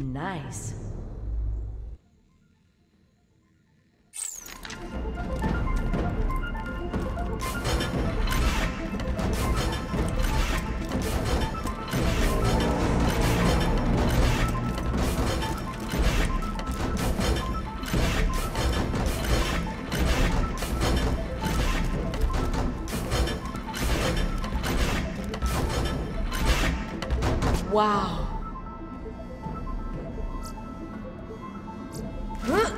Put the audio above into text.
Nice. Wow. Huh?